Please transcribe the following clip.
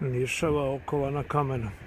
Nišava okovana kamenom.